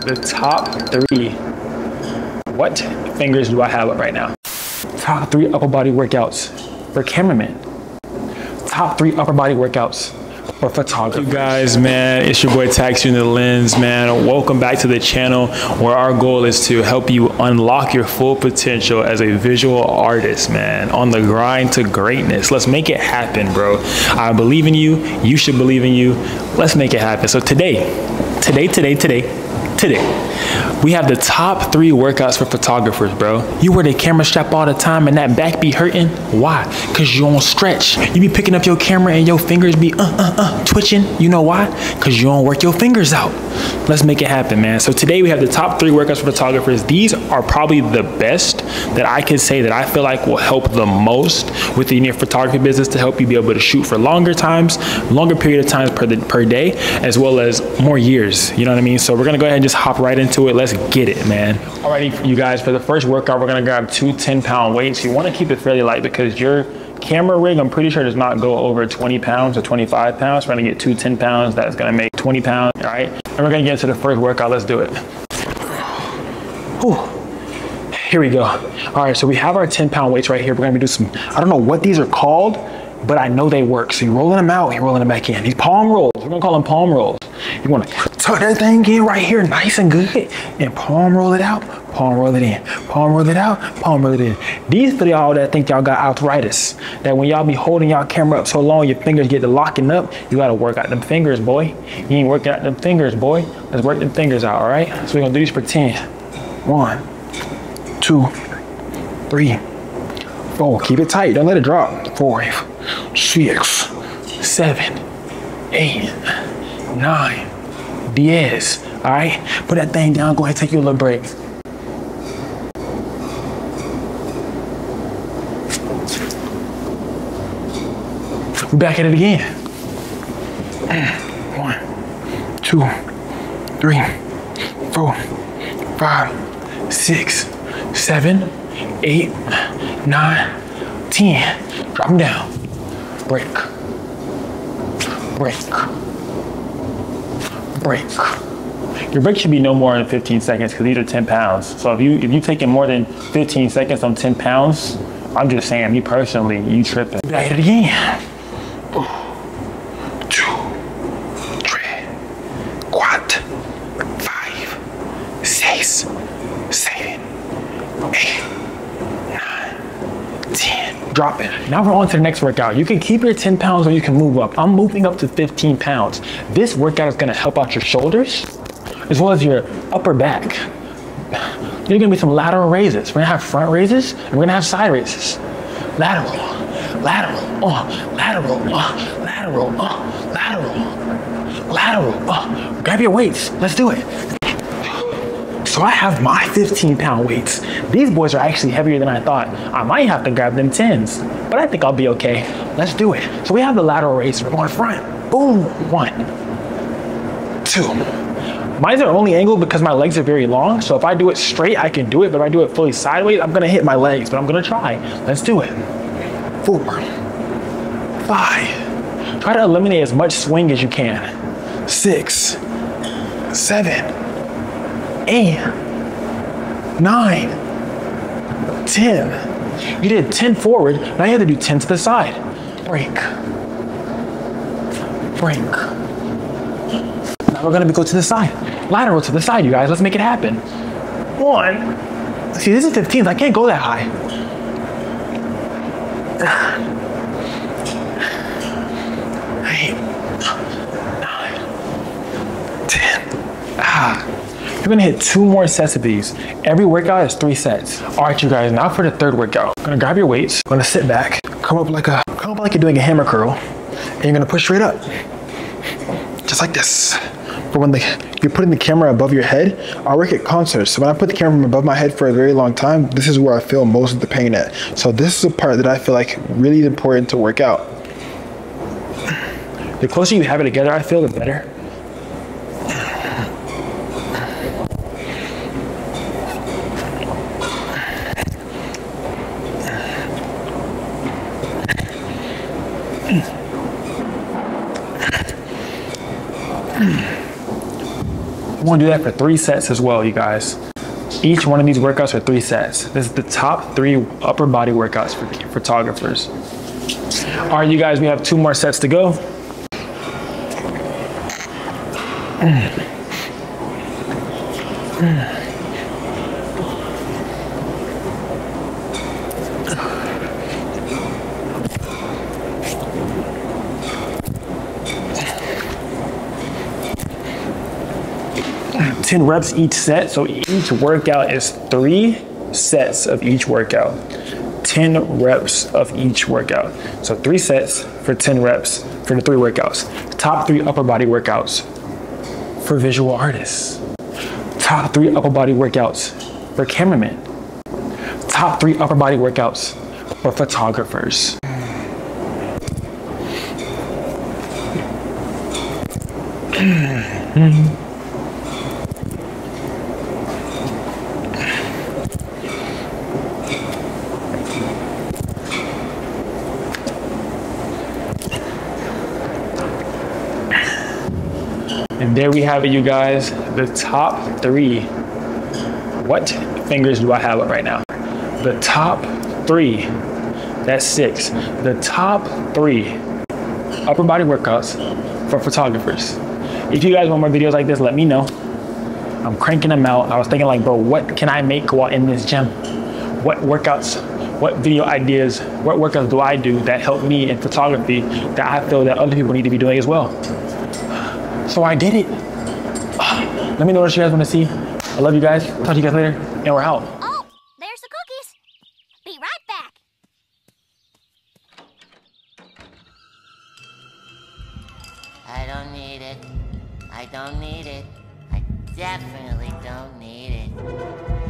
the top three. What fingers do I have up right now? Top three upper body workouts for cameramen. Top three upper body workouts for photographers. You guys, man, it's your boy Taxi in the Lens, man. Welcome back to the channel where our goal is to help you unlock your full potential as a visual artist, man. On the grind to greatness. Let's make it happen, bro. I believe in you. You should believe in you. Let's make it happen. So today, today, today, today, today we have the top three workouts for photographers, bro. You wear the camera strap all the time and that back be hurting. Why? Cause you don't stretch. You be picking up your camera and your fingers be uh uh uh twitching. You know why? Cause you don't work your fingers out. Let's make it happen, man. So today we have the top three workouts for photographers. These are probably the best that I can say that I feel like will help the most within your photography business to help you be able to shoot for longer times, longer period of times per, per day, as well as more years. You know what I mean? So we're gonna go ahead and just hop right into it. Let's get it, man. Alrighty, you guys, for the first workout, we're gonna grab two 10 pound weights. You wanna keep it fairly light because your camera rig, I'm pretty sure does not go over 20 pounds or 25 pounds. We're gonna get two 10 pounds. That's gonna make 20 pounds, all right? And we're gonna get into the first workout. Let's do it. Whew. Here we go. All right, so we have our 10 pound weights right here. We're gonna do some, I don't know what these are called, but I know they work. So you're rolling them out, you're rolling them back in. These palm rolls, we're gonna call them palm rolls. You wanna tuck that thing in right here, nice and good, and palm roll it out, palm roll it in, palm roll it out, palm roll it in. These for y'all that think y'all got arthritis, that when y'all be holding y'all camera up so long, your fingers get to locking up, you gotta work out them fingers, boy. You ain't working out them fingers, boy. Let's work them fingers out, all right? So we're gonna do these for 10. One, two, three, four. Keep it tight, don't let it drop. Five, six, seven, eight, nine, diez. All right, put that thing down. Go ahead, take your little break. We're back at it again. Mm, one, two, three, four, five, six, seven, eight, nine, ten. Drop them down. Break. Break. Break. Your break should be no more than 15 seconds because these are 10 pounds. So if you if you taking more than 15 seconds on 10 pounds, I'm just saying, me personally, you tripping. Back at it again. Two, three, five, six, seven, eight, nine, ten. Drop it. Now we're on to the next workout. You can keep your 10 pounds or you can move up. I'm moving up to 15 pounds. This workout is gonna help out your shoulders as well as your upper back. There's gonna be some lateral raises. We're gonna have front raises and we're gonna have side raises. Lateral, lateral, uh, lateral, uh, lateral, uh, lateral, lateral. Uh. Grab your weights. Let's do it. So I have my 15 pound weights. These boys are actually heavier than I thought. I might have to grab them 10s, but I think I'll be okay. Let's do it. So we have the lateral raise. We're going front. Boom. One, two. Mine's are only angled because my legs are very long. So if I do it straight, I can do it. But if I do it fully sideways, I'm gonna hit my legs, but I'm gonna try. Let's do it. Four, five. Try to eliminate as much swing as you can. Six, seven, eight, nine, 10. You did 10 forward, now you have to do 10 to the side. Break. Break. Now we're gonna go to the side. Lateral to the side, you guys. Let's make it happen. One. See, this is 15th. I can't go that high. Eight, nine, 10. Ah. You're gonna hit two more sets of these. Every workout is three sets. All right, you guys, now for the third workout. I'm gonna grab your weights, I'm gonna sit back, come up like a, come up like you're doing a hammer curl, and you're gonna push straight up. Just like this. But when the, you're putting the camera above your head, I work at concerts. So when I put the camera above my head for a very long time, this is where I feel most of the pain at. So this is a part that I feel like really important to work out. The closer you have it together, I feel, the better. To do that for three sets as well, you guys. Each one of these workouts are three sets. This is the top three upper body workouts for photographers. All right, you guys, we have two more sets to go. Ten reps each set, so each workout is three sets of each workout. 10 reps of each workout. So three sets for 10 reps for the three workouts. Top three upper body workouts for visual artists. Top three upper body workouts for cameramen. Top three upper body workouts for photographers. And there we have it, you guys. The top three. What fingers do I have up right now? The top three. That's six. The top three upper body workouts for photographers. If you guys want more videos like this, let me know. I'm cranking them out. I was thinking like, bro, what can I make while in this gym? What workouts, what video ideas, what workouts do I do that help me in photography that I feel that other people need to be doing as well? So I did it. Let me know what you guys want to see. I love you guys. Talk to you guys later, and we're out. Oh, there's the cookies. Be right back. I don't need it. I don't need it. I definitely don't need it.